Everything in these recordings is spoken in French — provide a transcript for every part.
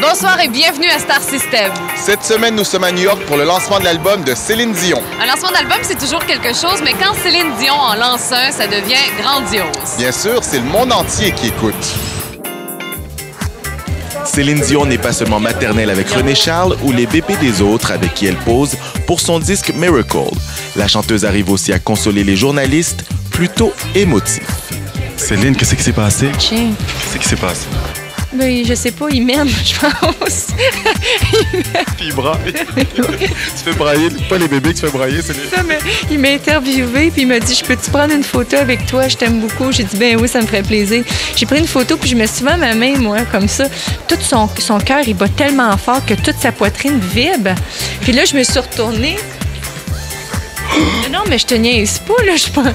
Bonsoir et bienvenue à Star System. Cette semaine, nous sommes à New York pour le lancement de l'album de Céline Dion. Un lancement d'album, c'est toujours quelque chose, mais quand Céline Dion en lance un, ça devient grandiose. Bien sûr, c'est le monde entier qui écoute. Céline Dion n'est pas seulement maternelle avec René Charles ou les bébés des autres avec qui elle pose pour son disque Miracle. La chanteuse arrive aussi à consoler les journalistes, plutôt émotifs. Céline, qu'est-ce qui s'est passé? Chien. Qu'est-ce qui s'est passé? Ben, je sais pas, il m'aime, je pense. Puis il braille. tu fais brailler, pas les bébés que tu fais brailler. Ça, mais il m'a interviewé, puis il m'a dit Je peux-tu prendre une photo avec toi? Je t'aime beaucoup. J'ai dit Ben oui, ça me ferait plaisir. J'ai pris une photo, puis je me suis ma main, moi, comme ça. Tout son, son cœur, il bat tellement fort que toute sa poitrine vibre. Puis là, je me suis retournée. non, mais je te niaise pas, là. Je pense.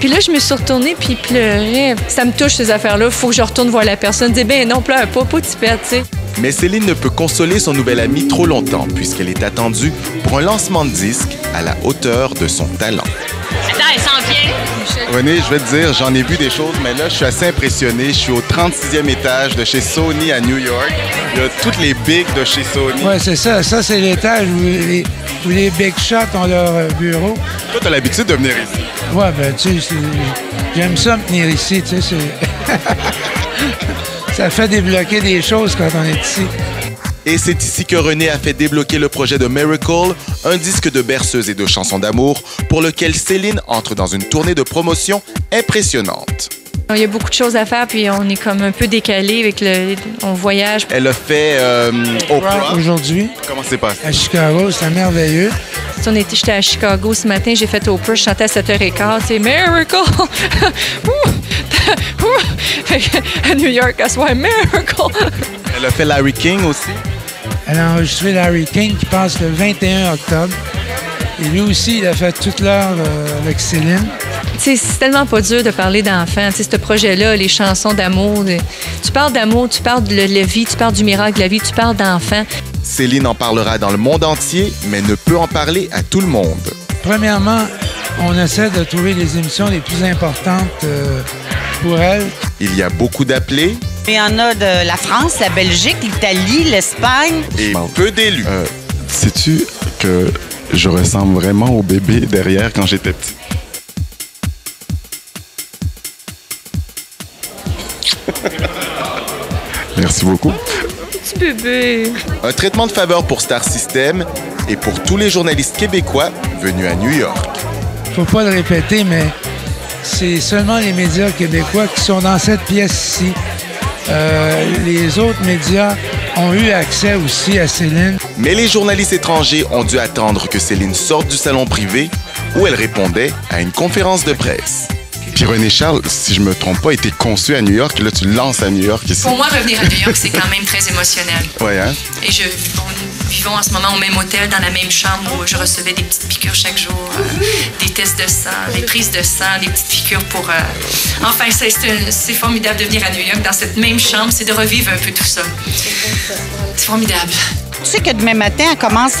Puis là, je me suis retournée, puis il pleurait. Ça me touche, ces affaires-là. Faut que je retourne voir la personne. Dis, ben non, pleure pas, pas tu tu sais. Mais Céline ne peut consoler son nouvel ami trop longtemps, puisqu'elle est attendue pour un lancement de disque à la hauteur de son talent. Attends, vient. René, je vais te dire, j'en ai vu des choses, mais là, je suis assez impressionné. Je suis au 36e étage de chez Sony à New York. Il y a toutes les bigs de chez Sony. Oui, c'est ça. Ça, c'est l'étage où les, où les big shots ont leur euh, bureau. Toi, t'as l'habitude de venir ici. Oui, ben, tu sais, j'aime ça me tenir ici, tu sais. ça fait débloquer des choses quand on est ici. Et c'est ici que René a fait débloquer le projet de Miracle, un disque de berceuses et de chansons d'amour pour lequel Céline entre dans une tournée de promotion impressionnante. Il y a beaucoup de choses à faire, puis on est comme un peu décalé avec le. On voyage. Elle a fait euh, Oprah. Aujourd'hui, Comment c'est passé? à Chicago, c'était merveilleux. On était, j'étais à Chicago ce matin, j'ai fait Oprah, je chantais à 7h15, c'est Miracle! À New York, à soir, Miracle! Elle a fait Larry King aussi. Elle a enregistré Larry King qui passe le 21 octobre. Et lui aussi, il a fait toute l'heure euh, avec Céline. C'est tellement pas dur de parler d'enfants. Tu sais, ce projet-là, les chansons d'amour, de- tu parles d'amour, tu parles de la vie, tu parles du miracle de la vie, tu parles d'enfants. Céline en parlera dans le monde entier, mais ne peut en parler à tout le monde. Premièrement, on essaie de trouver les émissions les plus importantes euh, pour elle. Il y a beaucoup d'appelés Il y en a de la France, la Belgique, l'Italie, l'Espagne. et peu d'élus. Euh, Sais-tu que je ressemble vraiment au bébé derrière quand j'étais petit? Merci beaucoup. Petit bébé. Un traitement de faveur pour Star System et pour tous les journalistes québécois venus à New York. faut pas le répéter, mais c'est seulement les médias québécois qui sont dans cette pièce ici. Euh, les autres médias ont eu accès aussi à Céline. Mais les journalistes étrangers ont dû attendre que Céline sorte du salon privé où elle répondait à une conférence de presse. Puis René Charles, si je me trompe pas, était conçu à New York. Là, tu le lances à New York ici. Pour moi, revenir à New York, c'est quand même très émotionnel. Ouais, hein? Et je, on- vivons en ce moment au même hôtel, dans la même chambre où je recevais des petites piqûres chaque jour, euh, des tests de sang, des prises de sang, des petites piqûres pour... euh, Enfin, c'est formidable de venir à New York dans cette même chambre, c'est de revivre un peu tout ça. C'est formidable. Tu sais que demain matin, elle commence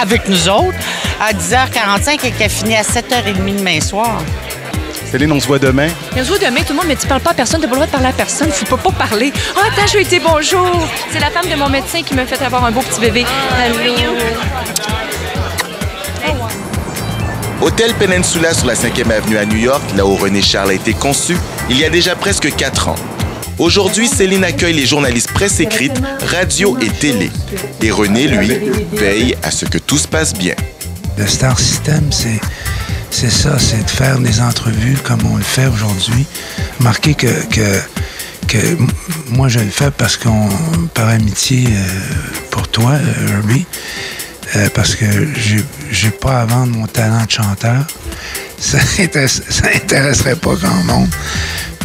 avec nous autres à 10h45 et qu'elle finit à 7h30 demain soir. Céline, on se voit demain. Un jour demain, tout le monde, mais tu parles pas à personne, t'as pas le droit de parler à personne, faut pas, pas parler. Oh, attends, je ai dit bonjour. C'est la femme de mon médecin qui m'a fait avoir un beau petit bébé. Allô? Hôtel Peninsula sur la 5e avenue à New York, là où René Charles a été conçu, il y a déjà presque 4 ans. Aujourd'hui, Céline accueille les journalistes presse écrite, radio et télé. Et René, lui, veille à ce que tout se passe bien. Le Star System, c'est c'est ça, c'est de faire des entrevues comme on le fait aujourd'hui. Marquer que, que, que moi, je le fais parce qu'on, par amitié euh, pour toi, euh, Herbie, euh, parce que j'ai pas à vendre mon talent de chanteur. Ça intéresse- ça intéresserait pas grand monde.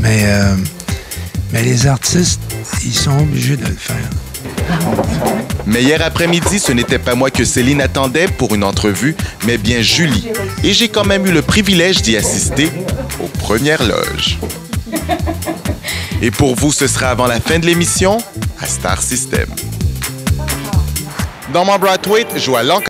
Mais, mais les artistes, ils sont obligés de le faire. Mais hier après-midi, ce n'était pas moi que Céline attendait pour une entrevue, mais bien Julie. Et j'ai quand même eu le privilège d'y assister aux premières loges. Et pour vous, ce sera avant la fin de l'émission à Star System. Dans mon Brathwaite, joue à